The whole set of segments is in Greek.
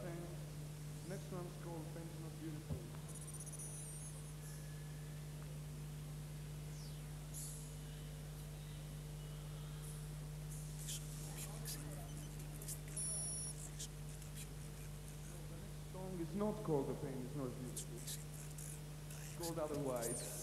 thing. Next one's called Things Not Beautiful. No, the song is not called The Pain Is Not Beautiful. It's called Otherwise.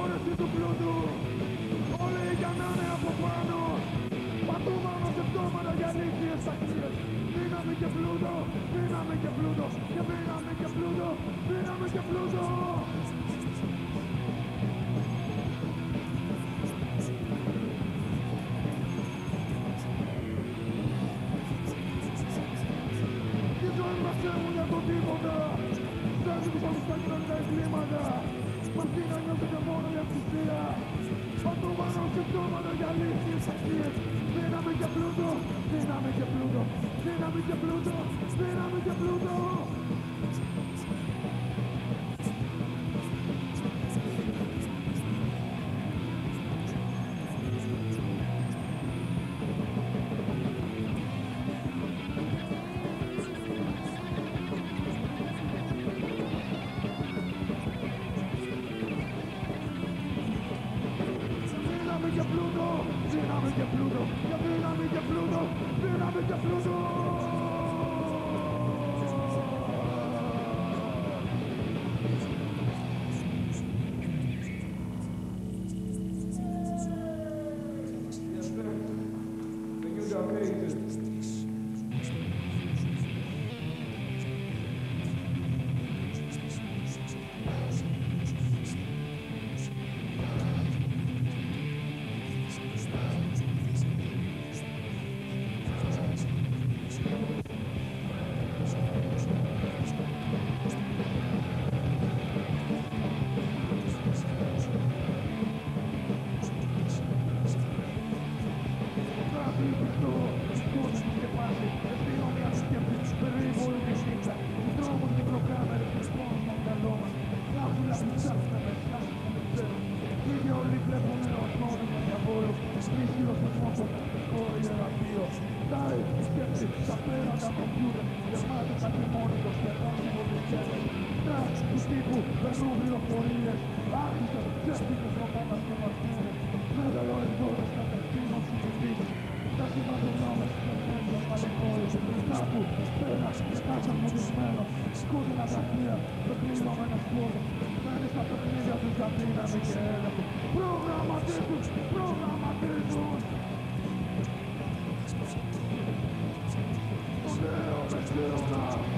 Όλες οι χώρες του πλούτου, όλοι για να είναι από πάνω, πατούμανο σε πτώματα για αλήθειες αξίες. Δύναμη και πλούτο, δύναμη και πλούτο, και δύναμη και πλούτο, δύναμη και πλούτο. Η ζωή μας έχουν για το τίποτα. Δεν ζητήσαμε στα κοινωνικά εγκλήματα Μας τι να νιώθετε μόνο για εξουσία Πατούμανο σε πτώματα για αλήθειες αξίες Δύναμη και πλούτο, δύναμη και πλούτο Δύναμη και πλούτο, δύναμη και πλούτο και πλούτο, δύναμη και πλούτο, και δύναμη και πλούτο, δύναμη και πλούτο. Γεμάτη τα χειμώνιτο, σχεδόν συμβολικές. Τρας, του τύπου, περνούν πληροφορίες. Άρχισες, ψεύτικες ροκάτα και μαρτύρες. Μέταλλο εντός, κατευθύνω συζητήσεις. Τα σημαντονόμες, πεθαίνουν παλικόρες. Κάπου, πέρα, κάσα μοδισμένο. Σκούτινα δαχτυλία, το κλείνω με ένα σπόρο. Μένει στα παιχνίδια τους για δύναμη και έλεγχο. Προγραμματίζουν, προγραμματίζουν. Good on top.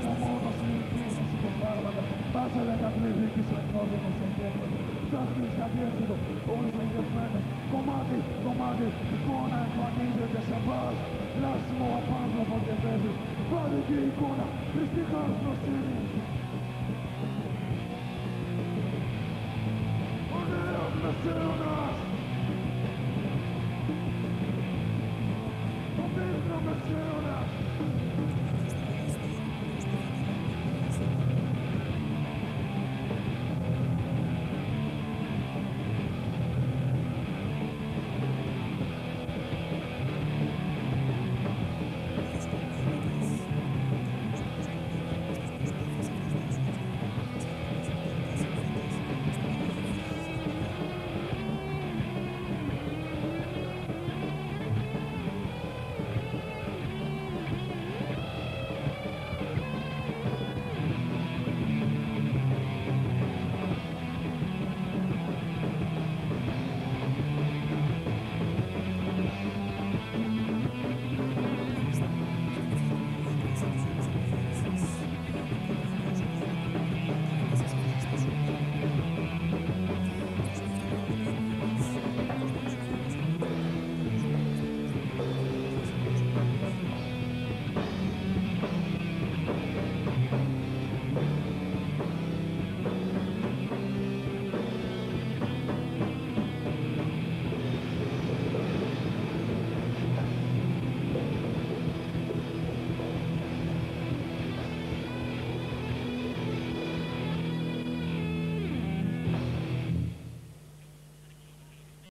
Κάγκελα από μόνος σου κίνηση το φάρμακα.